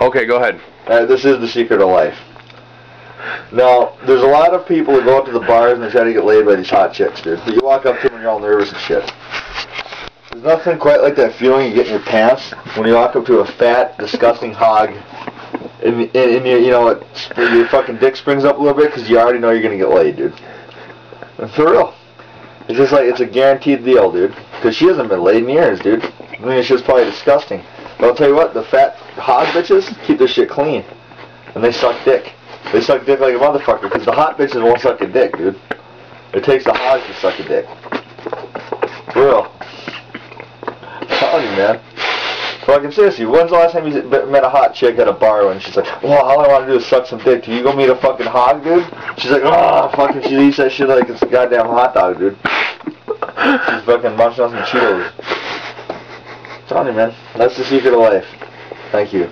Okay, go ahead. Uh, this is the secret of life. Now, there's a lot of people that go up to the bars and they try to get laid by these hot chicks, dude. But you walk up to them and you're all nervous and shit. There's nothing quite like that feeling you get in your pants when you walk up to a fat, disgusting hog, and, and, and you, you know, your fucking dick springs up a little bit because you already know you're gonna get laid, dude. For real. It's just like, it's a guaranteed deal, dude. Because she hasn't been laid in years, dude. I mean, it's just probably disgusting. But I'll tell you what, the fat hog bitches keep their shit clean. And they suck dick. They suck dick like a motherfucker because the hot bitches won't suck a dick, dude. It takes the hogs to suck a dick. For real. I'm telling you, man. Fucking seriously, when's the last time you met a hot chick at a bar and she's like, well, all I want to do is suck some dick. Do you go meet a fucking hog, dude? She's like, oh, fucking, she eats that shit like it's a goddamn hot dog, dude. She's fucking munching on some Cheetos. You, man. That's the secret of life. Thank you.